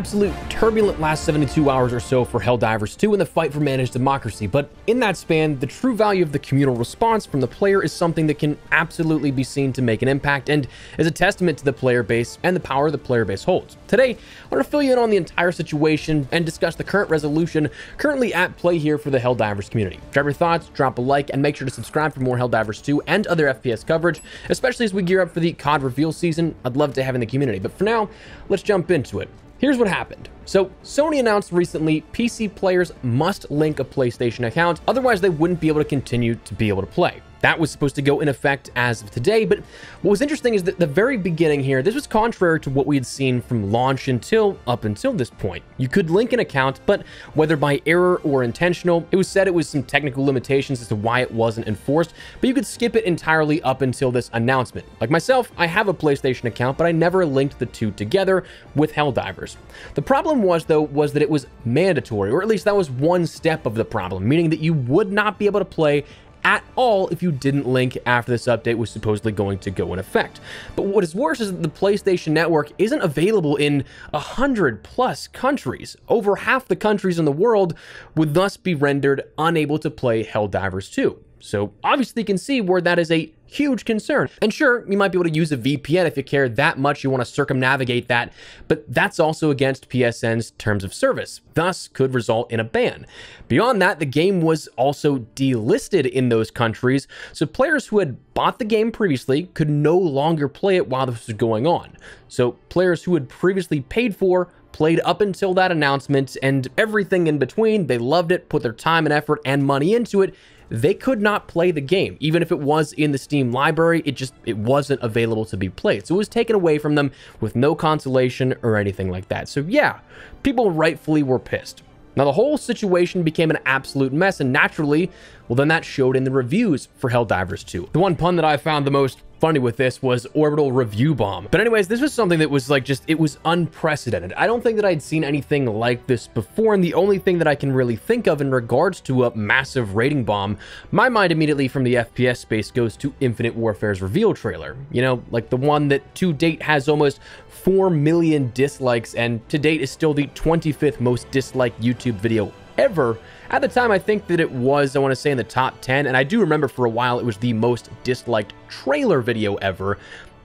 absolute turbulent last 72 hours or so for Helldivers 2 in the fight for managed democracy, but in that span, the true value of the communal response from the player is something that can absolutely be seen to make an impact and is a testament to the player base and the power the player base holds. Today, I want to fill you in on the entire situation and discuss the current resolution currently at play here for the Helldivers community. Drop your thoughts, drop a like, and make sure to subscribe for more Helldivers 2 and other FPS coverage, especially as we gear up for the COD reveal season. I'd love to have in the community, but for now, let's jump into it. Here's what happened. So, Sony announced recently PC players must link a PlayStation account, otherwise, they wouldn't be able to continue to be able to play. That was supposed to go in effect as of today, but what was interesting is that the very beginning here, this was contrary to what we had seen from launch until up until this point. You could link an account, but whether by error or intentional, it was said it was some technical limitations as to why it wasn't enforced, but you could skip it entirely up until this announcement. Like myself, I have a PlayStation account, but I never linked the two together with Helldivers. The problem was, though, was that it was mandatory, or at least that was one step of the problem, meaning that you would not be able to play at all if you didn't link after this update was supposedly going to go in effect. But what is worse is that the PlayStation Network isn't available in 100 plus countries. Over half the countries in the world would thus be rendered unable to play Helldivers 2. So obviously you can see where that is a huge concern. And sure, you might be able to use a VPN if you care that much, you want to circumnavigate that, but that's also against PSN's terms of service, thus could result in a ban. Beyond that, the game was also delisted in those countries, so players who had bought the game previously could no longer play it while this was going on. So players who had previously paid for played up until that announcement and everything in between. They loved it, put their time and effort and money into it, they could not play the game. Even if it was in the Steam library, it just it wasn't available to be played. So it was taken away from them with no consolation or anything like that. So yeah, people rightfully were pissed. Now the whole situation became an absolute mess and naturally, well then that showed in the reviews for Helldivers 2. The one pun that I found the most funny with this was orbital review bomb. But anyways, this was something that was like just, it was unprecedented. I don't think that I'd seen anything like this before. And the only thing that I can really think of in regards to a massive rating bomb, my mind immediately from the FPS space goes to Infinite Warfare's reveal trailer. You know, like the one that to date has almost 4 million dislikes and to date is still the 25th most disliked YouTube video ever. At the time, I think that it was, I want to say, in the top 10, and I do remember for a while it was the most disliked trailer video ever.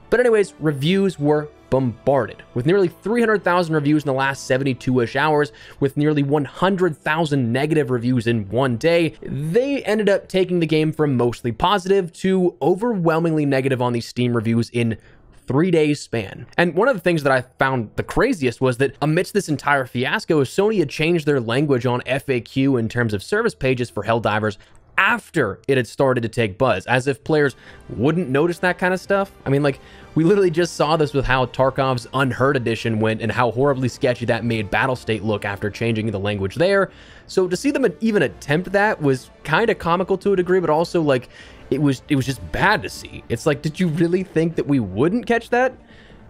But anyways, reviews were bombarded. With nearly 300,000 reviews in the last 72-ish hours, with nearly 100,000 negative reviews in one day, they ended up taking the game from mostly positive to overwhelmingly negative on these Steam reviews in three days span. And one of the things that I found the craziest was that amidst this entire fiasco, Sony had changed their language on FAQ in terms of service pages for Helldivers after it had started to take buzz, as if players wouldn't notice that kind of stuff. I mean, like, we literally just saw this with how Tarkov's Unheard Edition went and how horribly sketchy that made Battlestate look after changing the language there. So to see them even attempt that was kind of comical to a degree, but also like it was it was just bad to see. It's like, did you really think that we wouldn't catch that?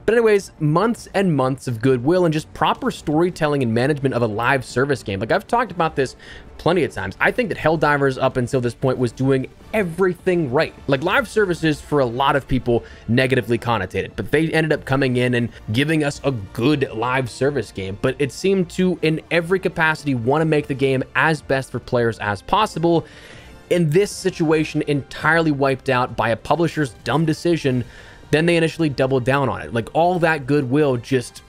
But anyways, months and months of goodwill and just proper storytelling and management of a live service game. Like I've talked about this plenty of times. I think that Helldivers up until this point was doing everything right. Like live services for a lot of people negatively connotated, but they ended up coming in and giving us a good live service game. But it seemed to, in every capacity, want to make the game as best for players as possible in this situation entirely wiped out by a publisher's dumb decision, then they initially doubled down on it. Like all that goodwill just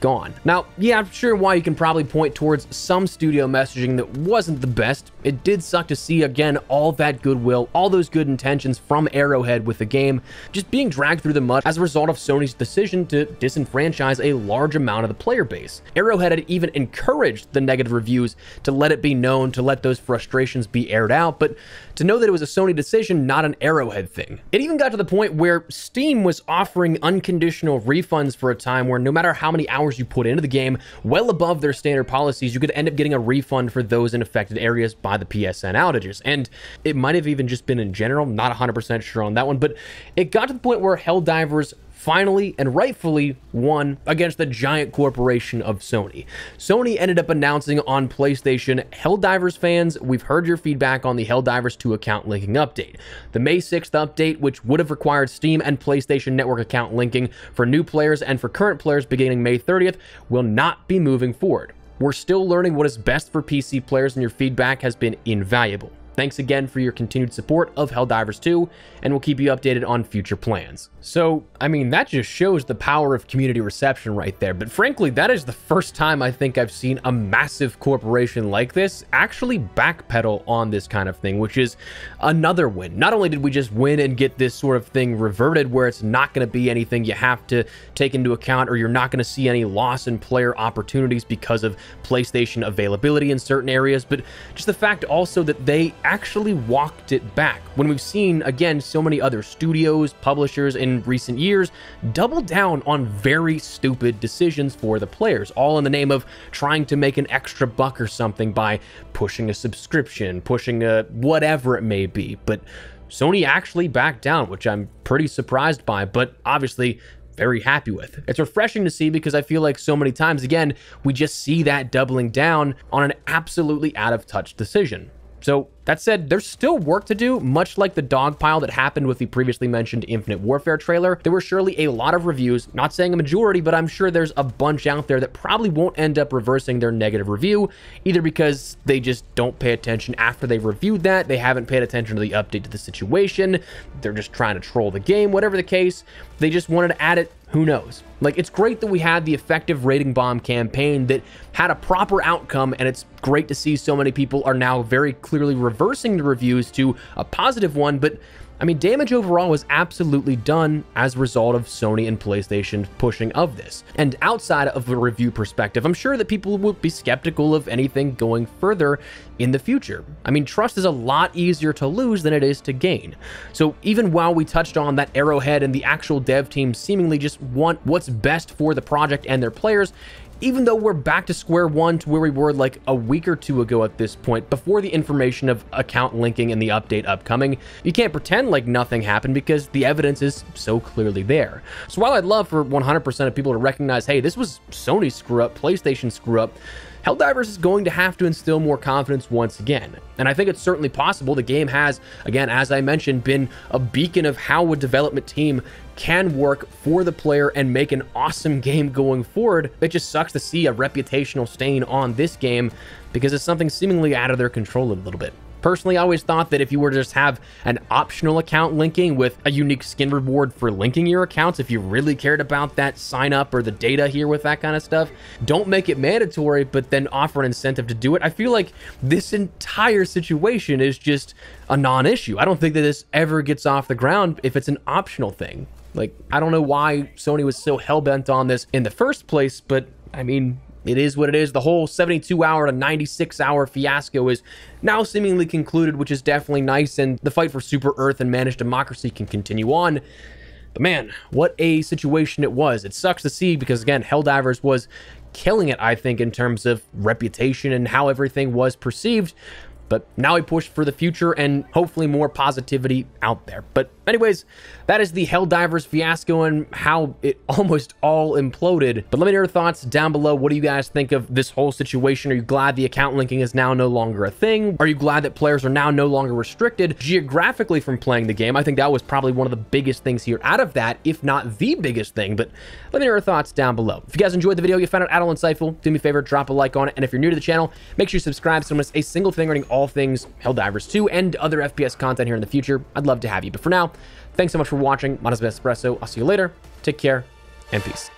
gone. Now, yeah, I'm sure why you can probably point towards some studio messaging that wasn't the best. It did suck to see, again, all that goodwill, all those good intentions from Arrowhead with the game just being dragged through the mud as a result of Sony's decision to disenfranchise a large amount of the player base. Arrowhead had even encouraged the negative reviews to let it be known, to let those frustrations be aired out, but to know that it was a Sony decision, not an Arrowhead thing. It even got to the point where Steam was offering unconditional refunds for a time where no matter how many hours hours you put into the game, well above their standard policies, you could end up getting a refund for those in affected areas by the PSN outages. And it might have even just been in general, not 100% sure on that one, but it got to the point where Helldivers finally and rightfully won against the giant corporation of Sony. Sony ended up announcing on PlayStation, Helldivers fans, we've heard your feedback on the Helldivers 2 account linking update. The May 6th update, which would have required Steam and PlayStation Network account linking for new players and for current players beginning May 30th, will not be moving forward. We're still learning what is best for PC players, and your feedback has been invaluable. Thanks again for your continued support of Helldivers 2, and we'll keep you updated on future plans. So, I mean, that just shows the power of community reception right there, but frankly, that is the first time I think I've seen a massive corporation like this actually backpedal on this kind of thing, which is another win. Not only did we just win and get this sort of thing reverted where it's not going to be anything you have to take into account or you're not going to see any loss in player opportunities because of PlayStation availability in certain areas, but just the fact also that they actually walked it back. When we've seen, again, so many other studios, publishers in recent years double down on very stupid decisions for the players, all in the name of trying to make an extra buck or something by pushing a subscription, pushing a whatever it may be. But Sony actually backed down, which I'm pretty surprised by, but obviously very happy with. It's refreshing to see because I feel like so many times, again, we just see that doubling down on an absolutely out of touch decision. So that said, there's still work to do, much like the dog pile that happened with the previously mentioned Infinite Warfare trailer. There were surely a lot of reviews, not saying a majority, but I'm sure there's a bunch out there that probably won't end up reversing their negative review, either because they just don't pay attention after they've reviewed that, they haven't paid attention to the update to the situation, they're just trying to troll the game, whatever the case, they just wanted to add it who knows? Like, it's great that we had the effective rating bomb campaign that had a proper outcome, and it's great to see so many people are now very clearly reversing the reviews to a positive one, but I mean, damage overall was absolutely done as a result of Sony and PlayStation pushing of this. And outside of a review perspective, I'm sure that people will be skeptical of anything going further in the future. I mean, trust is a lot easier to lose than it is to gain. So even while we touched on that Arrowhead and the actual dev team seemingly just want what's best for the project and their players, even though we're back to square one to where we were like a week or two ago at this point, before the information of account linking and the update upcoming, you can't pretend like nothing happened because the evidence is so clearly there. So while I'd love for 100% of people to recognize, hey, this was Sony's screw up, PlayStation screw up, Helldivers is going to have to instill more confidence once again. And I think it's certainly possible. The game has, again, as I mentioned, been a beacon of how a development team can work for the player and make an awesome game going forward. It just sucks to see a reputational stain on this game because it's something seemingly out of their control a little bit. Personally, I always thought that if you were to just have an optional account linking with a unique skin reward for linking your accounts, if you really cared about that sign up or the data here with that kind of stuff, don't make it mandatory, but then offer an incentive to do it. I feel like this entire situation is just a non issue. I don't think that this ever gets off the ground if it's an optional thing. Like, I don't know why Sony was so hell bent on this in the first place, but I mean, it is what it is. The whole 72 hour to 96 hour fiasco is now seemingly concluded, which is definitely nice, and the fight for Super Earth and managed democracy can continue on. But man, what a situation it was. It sucks to see because, again, Helldivers was killing it, I think, in terms of reputation and how everything was perceived. But now we push for the future and hopefully more positivity out there. But anyways, that is the Helldivers fiasco and how it almost all imploded. But let me know your thoughts down below. What do you guys think of this whole situation? Are you glad the account linking is now no longer a thing? Are you glad that players are now no longer restricted geographically from playing the game? I think that was probably one of the biggest things here out of that, if not the biggest thing. But let me know your thoughts down below. If you guys enjoyed the video, you found it at insightful, do me a favor, drop a like on it. And if you're new to the channel, make sure you subscribe so you miss a single thing regarding all things Helldivers 2 and other FPS content here in the future. I'd love to have you. But for now, thanks so much for watching. Is Espresso. I'll see you later. Take care and peace.